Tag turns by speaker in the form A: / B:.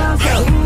A: love.